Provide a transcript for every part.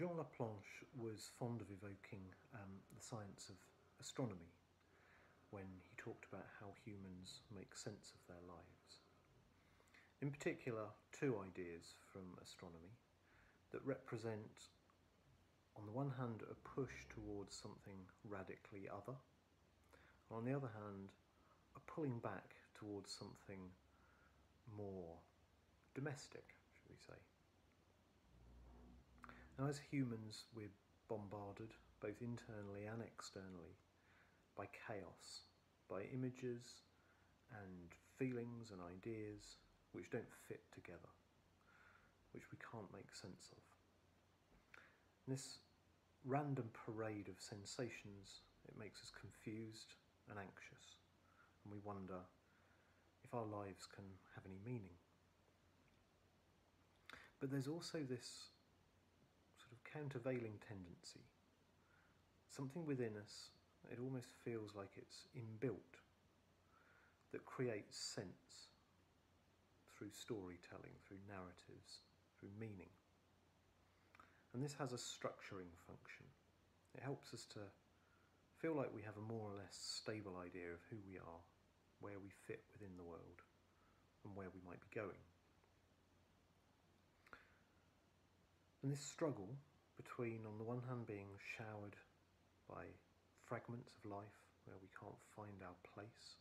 Jean Laplanche was fond of evoking um, the science of astronomy when he talked about how humans make sense of their lives. In particular, two ideas from astronomy that represent, on the one hand, a push towards something radically other, and on the other hand, a pulling back towards something more domestic, should we say. Now, as humans, we're bombarded, both internally and externally, by chaos, by images and feelings and ideas which don't fit together, which we can't make sense of. And this random parade of sensations, it makes us confused and anxious, and we wonder if our lives can have any meaning. But there's also this countervailing tendency. Something within us, it almost feels like it's inbuilt, that creates sense through storytelling, through narratives, through meaning. And this has a structuring function. It helps us to feel like we have a more or less stable idea of who we are, where we fit within the world, and where we might be going. And this struggle between, on the one hand, being showered by fragments of life where we can't find our place,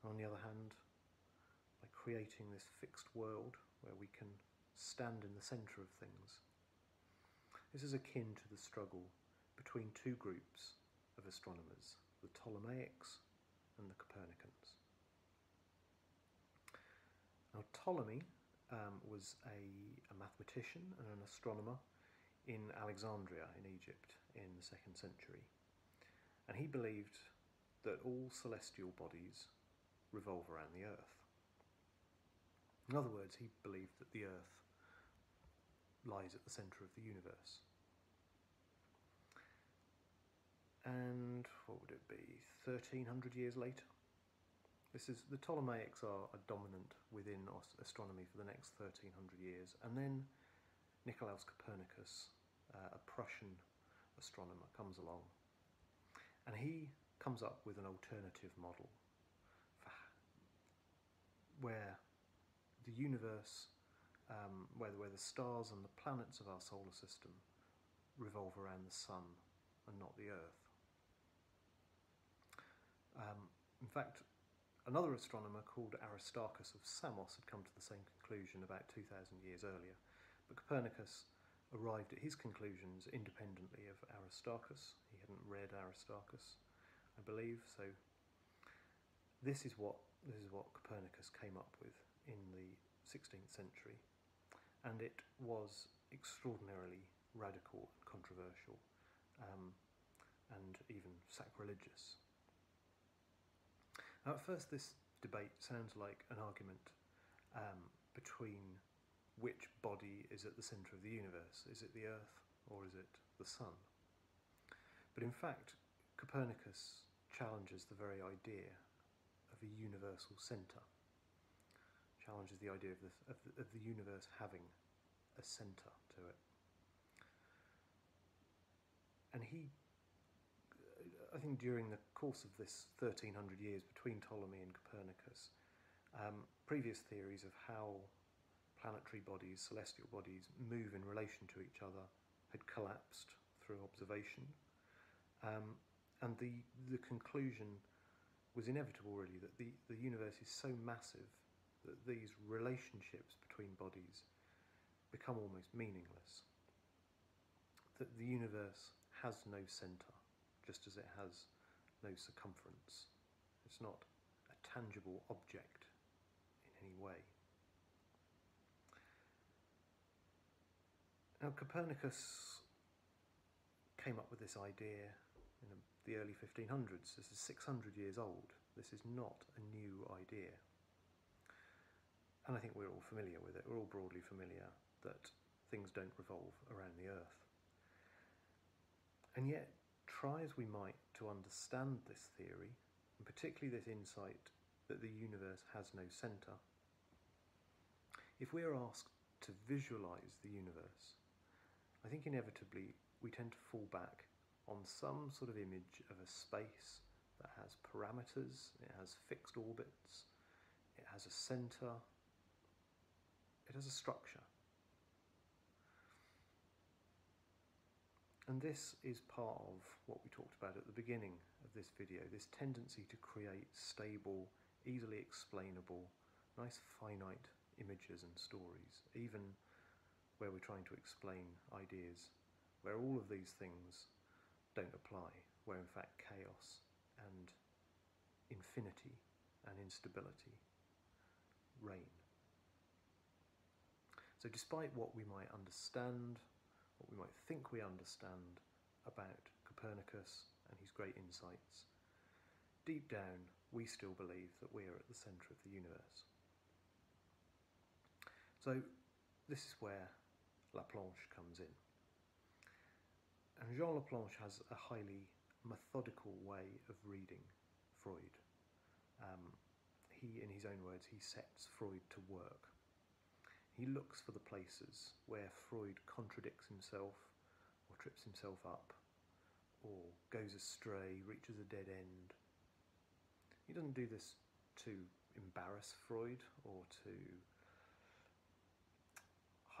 and on the other hand, by creating this fixed world where we can stand in the centre of things. This is akin to the struggle between two groups of astronomers, the Ptolemaics and the Copernicans. Now, Ptolemy um, was a, a mathematician and an astronomer in Alexandria in Egypt in the second century. And he believed that all celestial bodies revolve around the earth. In other words, he believed that the earth lies at the centre of the universe. And what would it be, 1300 years later? This is the Ptolemaics are, are dominant within astronomy for the next 1300 years, and then Nicolaus Copernicus, uh, a Prussian astronomer, comes along, and he comes up with an alternative model where the universe, um, where, where the stars and the planets of our solar system revolve around the sun and not the earth. Um, in fact, Another astronomer called Aristarchus of Samos had come to the same conclusion about 2,000 years earlier, but Copernicus arrived at his conclusions independently of Aristarchus. He hadn't read Aristarchus, I believe, so this is what this is what Copernicus came up with in the 16th century, and it was extraordinarily radical and controversial, um, and even sacrilegious. Now, at first, this debate sounds like an argument um, between which body is at the centre of the universe. Is it the Earth or is it the Sun? But in fact, Copernicus challenges the very idea of a universal centre, challenges the idea of the, of the, of the universe having a centre to it. And he I think during the course of this 1300 years between Ptolemy and Copernicus, um, previous theories of how planetary bodies, celestial bodies, move in relation to each other had collapsed through observation. Um, and the, the conclusion was inevitable, really, that the, the universe is so massive that these relationships between bodies become almost meaningless. That the universe has no centre just as it has no circumference. It's not a tangible object in any way. Now, Copernicus came up with this idea in the early 1500s. This is 600 years old. This is not a new idea. And I think we're all familiar with it. We're all broadly familiar that things don't revolve around the Earth. And yet, try as we might to understand this theory, and particularly this insight that the universe has no centre, if we are asked to visualize the universe I think inevitably we tend to fall back on some sort of image of a space that has parameters, it has fixed orbits, it has a centre, it has a structure. And this is part of what we talked about at the beginning of this video, this tendency to create stable, easily explainable, nice finite images and stories, even where we're trying to explain ideas, where all of these things don't apply, where in fact chaos and infinity and instability reign. So despite what we might understand what we might think we understand about Copernicus and his great insights, deep down we still believe that we are at the centre of the universe. So this is where Laplanche comes in. And Jean Laplanche has a highly methodical way of reading Freud. Um, he, in his own words, he sets Freud to work he looks for the places where Freud contradicts himself or trips himself up or goes astray, reaches a dead end. He doesn't do this to embarrass Freud or to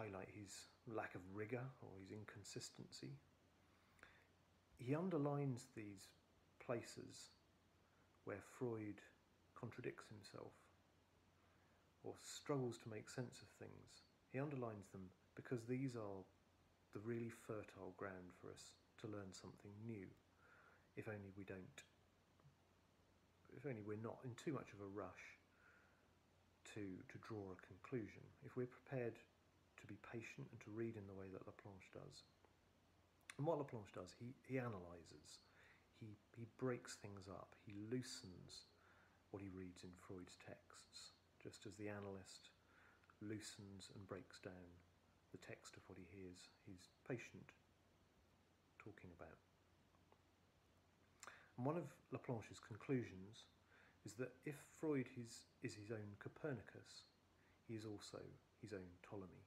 highlight his lack of rigour or his inconsistency. He underlines these places where Freud contradicts himself or struggles to make sense of things, he underlines them because these are the really fertile ground for us to learn something new, if only we don't, if only we're not in too much of a rush to, to draw a conclusion. If we're prepared to be patient and to read in the way that Laplanche does. And what Laplanche does, he, he analyses, he, he breaks things up, he loosens what he reads in Freud's texts just as the analyst loosens and breaks down the text of what he hears he's patient talking about. And one of Laplanche's conclusions is that if Freud is, is his own Copernicus, he is also his own Ptolemy.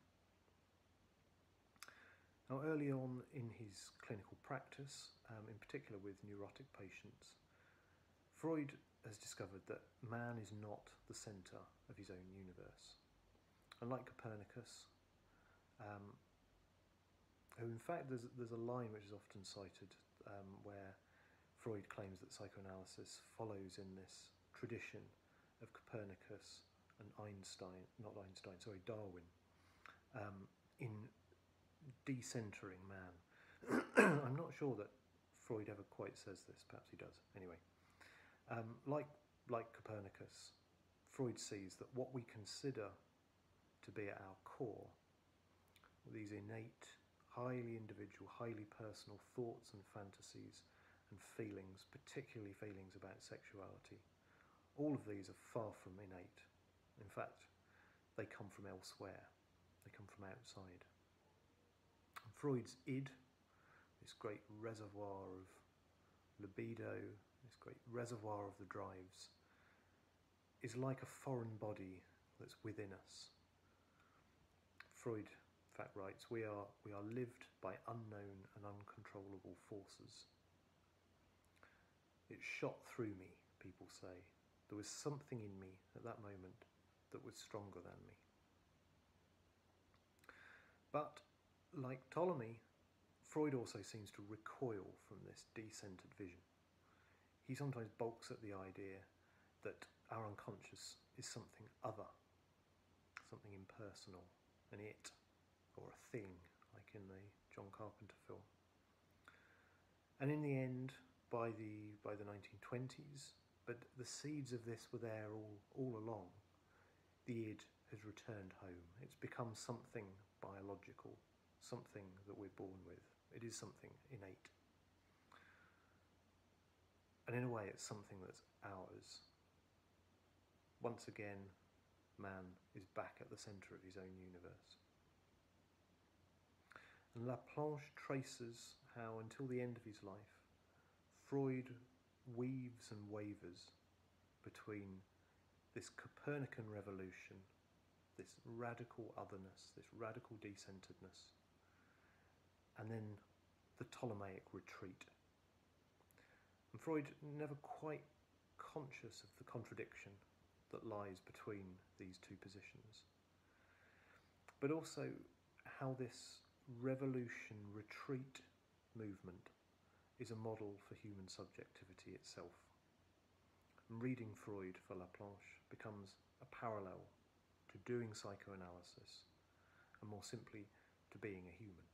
Now, early on in his clinical practice, um, in particular with neurotic patients, Freud has discovered that man is not the centre of his own universe. Unlike Copernicus, um, who in fact there's, there's a line which is often cited um, where Freud claims that psychoanalysis follows in this tradition of Copernicus and Einstein, not Einstein, sorry, Darwin, um, in decentering man. I'm not sure that Freud ever quite says this, perhaps he does. Anyway, um, like, like Copernicus, Freud sees that what we consider to be at our core, these innate, highly individual, highly personal thoughts and fantasies and feelings, particularly feelings about sexuality, all of these are far from innate. In fact, they come from elsewhere, they come from outside. Freud's id, this great reservoir of libido, this great reservoir of the drives, is like a foreign body that's within us. Freud, in fact, writes, we are, we are lived by unknown and uncontrollable forces. It shot through me, people say. There was something in me at that moment that was stronger than me. But, like Ptolemy, Freud also seems to recoil from this decentered vision. He sometimes balks at the idea that our unconscious is something other, something impersonal, an it, or a thing, like in the John Carpenter film. And in the end, by the by the 1920s, but the seeds of this were there all, all along. The id has returned home. It's become something biological, something that we're born with. It is something innate. And in a way, it's something that's ours, once again, man is back at the centre of his own universe. And Laplanche traces how, until the end of his life, Freud weaves and wavers between this Copernican revolution, this radical otherness, this radical decenteredness, and then the Ptolemaic retreat. And Freud never quite conscious of the contradiction that lies between these two positions, but also how this revolution retreat movement is a model for human subjectivity itself. And reading Freud for Laplanche becomes a parallel to doing psychoanalysis and more simply to being a human.